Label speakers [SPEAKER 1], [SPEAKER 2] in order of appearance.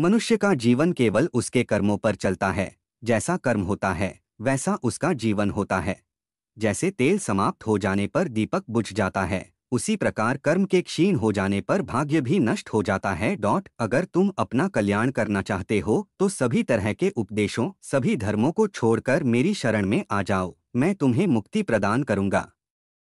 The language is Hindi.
[SPEAKER 1] मनुष्य का जीवन केवल उसके कर्मों पर चलता है, जैसा कर्म होता है, वैसा उसका जीवन होता है। जैसे तेल समाप्त हो जाने पर दीपक बुझ जाता है, उसी प्रकार कर्म के क्षीण हो जाने पर भाग्य भी नष्ट हो जाता है। डॉट, अगर तुम अपना कल्याण करना चाहते हो तो सभी तरह के उपदेशों, सभी धर्मों को छोड़कर मेरी शरण में आ जाओ, मैं तुम्हें मुक्ति प्रदान करूँगा।